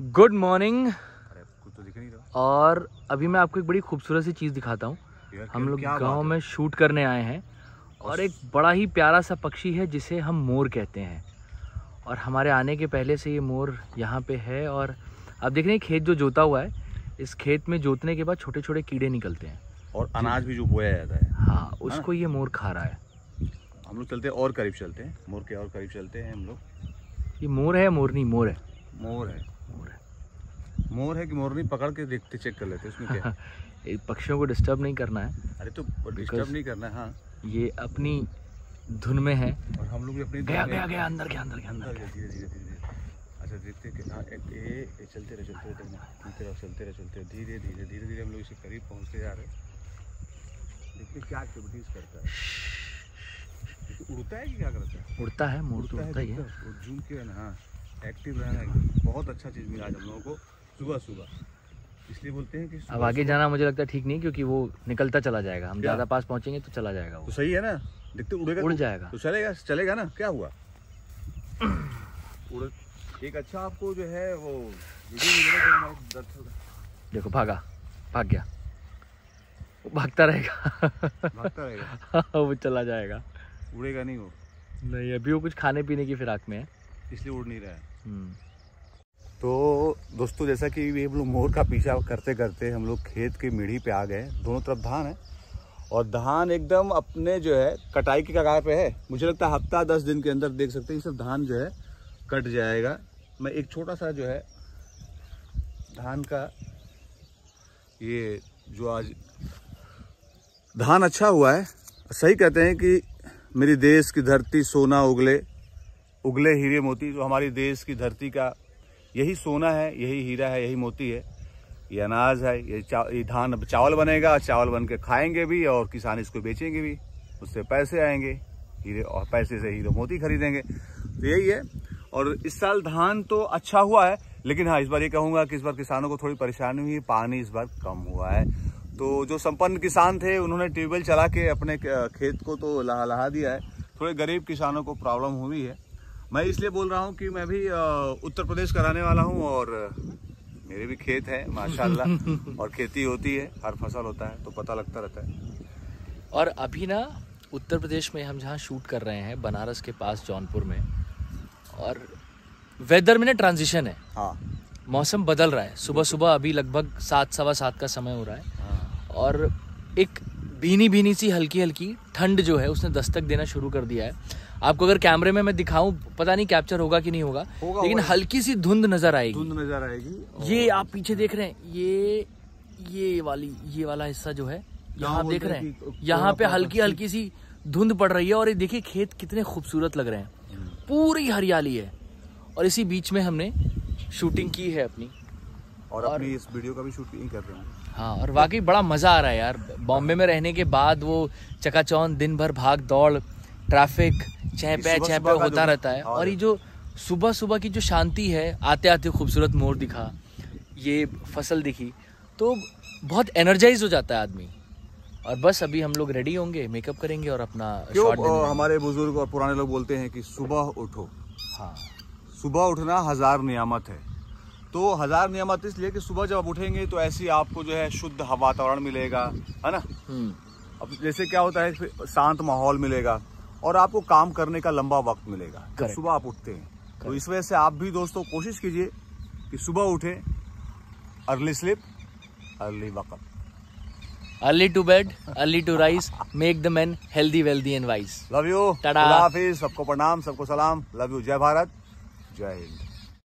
Good morning. तो और अभी मैं आपको एक बड़ी खूबसूरत सी चीज़ दिखाता हूँ। हम लोग गाँव में शूट करने आए हैं और एक बड़ा ही प्यारा सा पक्षी है जिसे हम मोर कहते हैं। और हमारे आने के पहले से ये मोर यहाँ पे है और अब देख रहे हैं खेत जो जोता हुआ है इस खेत में जोतने के बाद छोटे छोटे कीड़े निकलते हैं। और अनाज भी जो बोया जाता है। हाँ उसको ये मोर खा रहा है। हम लोग चलते हैं और करीब चलते हैं। मोर के और करीब चलते हैं हम लोग। ये मोर है मोरनी मोर है। मोर है। मोर है। कि मोर है कि मोरनी पकड़ के देखते चेक कर लेते उसमें क्या है? ये पक्षियों को डिस्टर्ब नहीं करना है अरे तो डिस्टर्ब नहीं करना है हाँ। ये अपनी धुन में है। और हम लोग भी अपनी गया गया गया अंदर गया अंदर गया अंदर धीरे धीरे धीरे अच्छा देखते हैं हाँ एक ये चलते रहे चलते रहे चलते रहो चलते रहे चलते धीरे धीरे धीरे धीरे हम लोग इसके करीब पहुँचते जा रहे हैं। देखते क्या एक्टिविटीज़ करता है। उड़ता है कि क्या करता है? उड़ता है मोर तो उड़ता ही है हो, झूम के ना हाँ। एक्टिव रहना है बहुत अच्छा चीज़ मिला आज हम लोगों को सुबह सुबह। इसलिए बोलते हैं कि अब आगे जाना मुझे लगता है ठीक नहीं क्योंकि वो निकलता चला जाएगा। हम ज़्यादा पास पहुँचेंगे तो चला जाएगा तो वो सही है ना? देखते उड़ेगा उड़ तो- जाएगा। तो चलेगा चलेगा ना? क्या हुआ? उड़ एक अच्छा आपको जो है वो देखो भागा। भाग गया। वो भागता रहेगा। भागता रहेगा। वो चला जाएगा। उड़ेगा नहीं वो। नहीं अभी वो कुछ खाने पीने की फिराक में है। इसलिए उड़ नहीं रहा है। तो दोस्तों, जैसा कि हम लोग मोर का पीछा करते करते हम लोग खेत के मीढ़ी पे आ गए दोनों तरफ़ धान है और धान एकदम अपने जो है कटाई की कगार पे है। मुझे लगता है हफ़्ता दस दिन के अंदर देख सकते हैं, ये सब धान जो है कट जाएगा। मैं एक छोटा सा जो है धान का ये जो आज धान अच्छा हुआ है। सही कहते हैं कि मेरी देश की धरती सोना उगले उगले हीरे मोती जो हमारी देश की धरती का यही सोना है यही हीरा है यही मोती है। ये अनाज है ये चा, ये धान अब चावल बनेगा चावल बन के खाएँगे भी और किसान इसको बेचेंगे भी। उससे पैसे आएँगे हीरे और पैसे से हीरे मोती खरीदेंगे। तो यही है। और इस साल धान तो अच्छा हुआ है लेकिन हाँ इस बार ये कहूँगा कि इस बार किसानों को थोड़ी परेशानी हुई पानी इस बार कम हुआ है। तो जो संपन्न किसान थे उन्होंने ट्यूबवेल चला के अपने खेत को तो लहा लहा दिया है। थोड़े गरीब किसानों को प्रॉब्लम हुई है। मैं इसलिए बोल रहा हूँ कि मैं भी उत्तर प्रदेश का रहने वाला हूँ और मेरे भी खेत है माशाल्लाह। और खेती होती है हर फ़सल होता है तो पता लगता रहता है। और अभी ना उत्तर प्रदेश में हम जहाँ शूट कर रहे हैं बनारस के पास जौनपुर में और वेदर में ना ट्रांजिशन है। हाँ। मौसम बदल रहा है। सुबह सुबह अभी लगभग सात सवा सात का समय हो रहा है। हाँ। और एक भीनी भीनी सी हल्की हल्की ठंड जो है उसने दस्तक देना शुरू कर दिया है। आपको अगर कैमरे में मैं दिखाऊँ पता नहीं कैप्चर होगा कि नहीं होगा होगा, लेकिन होगा। हल्की सी धुंध नज़र आएगी। धुंध नज़र आएगी ये आप पीछे देख रहे हैं ये ये वाली ये वाला हिस्सा जो है यहाँ आप देख रहे हैं यहाँ पे हल्की हल्की सी धुंध पड़ रही है और ये देखिए खेत कितने खूबसूरत लग रहे हैं। पूरी हरियाली है। और इसी बीच में हमने शूटिंग की है अपनी। और अपनी इस वीडियो का भी शूट यही कर रहे हैं। हाँ और वाकई बड़ा मज़ा आ रहा है यार। बॉम्बे में रहने के बाद वो चकाचौंध दिन भर भाग दौड़ ट्रैफ़िक चह पे चह पे होता रहता है। और ये जो सुबह सुबह की जो शांति है आते आते खूबसूरत मोर दिखा ये फ़सल दिखी तो बहुत एनर्जाइज हो जाता है आदमी। और बस अभी हम लोग रेडी होंगे मेकअप करेंगे और अपना क्यों? हमारे बुज़ुर्ग और पुराने लोग बोलते हैं कि सुबह उठो। हाँ। सुबह उठना हज़ार नियामत है। तो हज़ार नियामत इसलिए कि सुबह जब आप उठेंगे तो ऐसी आपको जो है शुद्ध वातावरण मिलेगा है ना? हम्म। अब जैसे क्या होता है शांत माहौल मिलेगा और आपको काम करने का लंबा वक्त मिलेगा। जब सुबह आप उठते हैं तो इस वजह से आप भी दोस्तों कोशिश कीजिए कि सुबह उठे अर्ली स्लिप अर्ली वक्त early to bed early to rise make the man healthy wealthy and wise love you tata. हाफिज। सबको प्रणाम सबको सलाम। लव यू जय भारत जय हिंद।